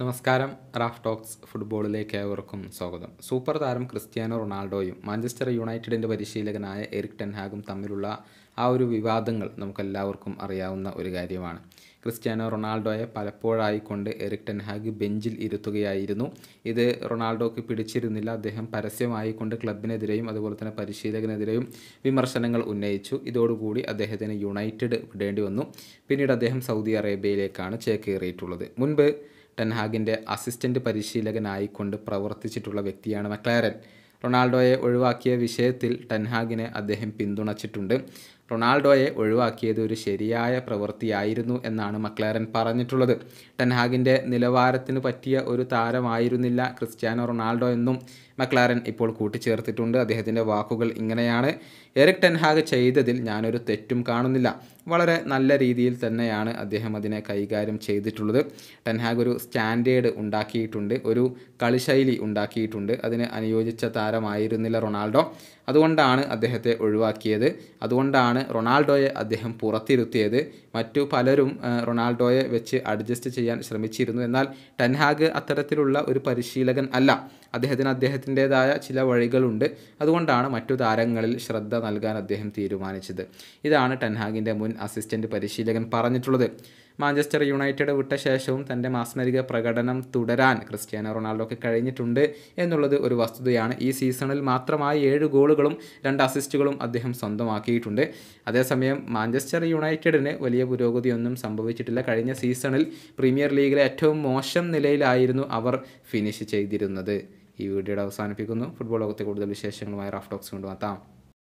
നമസ്കാരം. Raf talks ഫുട്ബോളിലേക്ക് ഏവർക്കും സ്വാഗതം. സൂപ്പർ താരം ക്രിസ്ത്യാനോ റൊണാൾഡോയും മാഞ്ചസ്റ്റർ യുണൈറ്റഡിന്റെ പരിശീലകനായ എറിക് ടെൻഹാഗും തമ്മിലുള്ള ആ ഒരു വിവാദങ്ങൾ നമുക്കെല്ലാവർക്കും അറിയാവുന്ന ഒരു കാര്യമാണ്. ക്രിസ്ത്യാനോ റൊണാൾഡോയെ പലപ്പോഴായിക്കൊണ്ട് എറിക് ടെൻഹാഗ് ബെഞ്ചിൽ ഇരുത്തുകയായിരുന്നു. ഇത് റൊണാൾഡോക്ക് പിടിച്ചിരുന്നില്ല. അദ്ദേഹം പരസ്യമായിക്കൊണ്ട് ക്ലബിനെതിരെയും അതുപോലെ തന്നെ പരിശീലകനെതിരെയും വിമർശനങ്ങൾ ഉന്നയിച്ചു. ഇതോടുകൂടി അദ്ദേഹത്തിന് യുണൈറ്റഡ് വിടേണ്ടി വന്നു. പിന്നീട് അദ്ദേഹം സൗദി അറേബ്യയിലേക്കാണ് ചേക്കേറിയിട്ടുള്ളത്. മുൻപ് ടെൻഹാഗിന്റെ അസിസ്റ്റന്റ് പരിശീലകനായിക്കൊണ്ട് പ്രവർത്തിച്ചിട്ടുള്ള വ്യക്തിയാണ് മക്ലാരൻ. റൊണാൾഡോയെ ഒഴിവാക്കിയ വിഷയത്തിൽ ടെൻഹാഗിനെ അദ്ദേഹം പിന്തുണച്ചിട്ടുണ്ട്. റൊണാൾഡോയെ ഒഴിവാക്കിയത് ഒരു ശരിയായ പ്രവൃത്തിയായിരുന്നു എന്നാണ് മക്ലാരൻ പറഞ്ഞിട്ടുള്ളത്. ടെൻഹാഗിന്റെ നിലവാരത്തിന് പറ്റിയ ഒരു താരമായിരുന്നില്ല ക്രിസ്ത്യാനോ റൊണാൾഡോ എന്നും മക്ലാരൻ ഇപ്പോൾ കൂട്ടിച്ചേർത്തിട്ടുണ്ട്. അദ്ദേഹത്തിന്റെ വാക്കുകൾ ഇങ്ങനെയാണ്. എറിക് ടെൻഹാഗ് ചെയ്തതിൽ ഞാനൊരു തെറ്റും കാണുന്നില്ല. വളരെ നല്ല രീതിയിൽ തന്നെയാണ് അദ്ദേഹം അതിനെ കൈകാര്യം ചെയ്തിട്ടുള്ളത്. ടെൻഹാഗ് ഒരു സ്റ്റാൻഡേർഡ് ഉണ്ടാക്കിയിട്ടുണ്ട് ഒരു കളിശൈലി ഉണ്ടാക്കിയിട്ടുണ്ട്. അതിന് അനുയോജിച്ച താരമായിരുന്നില്ല റൊണാൾഡോ. അതുകൊണ്ടാണ് അദ്ദേഹത്തെ ഒഴിവാക്കിയത്. അതുകൊണ്ടാണ് റൊണാൾഡോയെ അദ്ദേഹം പുറത്തിരുത്തിയത്. മറ്റു പലരും റൊണാൾഡോയെ വെച്ച് അഡ്ജസ്റ്റ് ചെയ്യാൻ ശ്രമിച്ചിരുന്നു. എന്നാൽ ടെൻഹാഗ് അത്തരത്തിലുള്ള ഒരു പരിശീലകൻ അല്ല. അദ്ദേഹത്തിന് അദ്ദേഹത്തിന്റെതായ ചില വഴികളുണ്ട്. അതുകൊണ്ടാണ് മറ്റു താരങ്ങളിൽ ശ്രദ്ധ നൽകാൻ അദ്ദേഹം തീരുമാനിച്ചത്. ഇതാണ് ടെൻഹാഗിന്റെ മുൻ അസിസ്റ്റന്റ് പരിശീലകൻ പറഞ്ഞിട്ടുള്ളത്. മാഞ്ചസ്റ്റർ യുണൈറ്റഡ് വിട്ട ശേഷവും തന്റെ മാസ്മരിക പ്രകടനം തുടരാൻ ക്രിസ്ത്യാനോ റൊണാൾഡോക്ക് കഴിഞ്ഞിട്ടുണ്ട് എന്നുള്ളത് ഒരു വസ്തുതയാണ്. ഈ സീസണിൽ മാത്രമായി ഏഴ് ഗോളുകളും രണ്ട് അസിസ്റ്റുകളും അദ്ദേഹം സ്വന്തമാക്കിയിട്ടുണ്ട്. അതേസമയം മാഞ്ചസ്റ്റർ യുണൈറ്റഡിന് വലിയ പുരോഗതിയൊന്നും സംഭവിച്ചിട്ടില്ല. കഴിഞ്ഞ സീസണിൽ പ്രീമിയർ ലീഗിലെ ഏറ്റവും മോശം നിലയിലായിരുന്നു അവർ ഫിനിഷ് ചെയ്തിരുന്നത്. ഈ വീഡിയോയുടെ അവസാനിപ്പിക്കുന്നു. ഫുട്ബോൾ ലോകത്തെ കൂടുതൽ വിശേഷങ്ങളുമായി റാഫ് ടോക്സ് കൊണ്ടുവത്താം.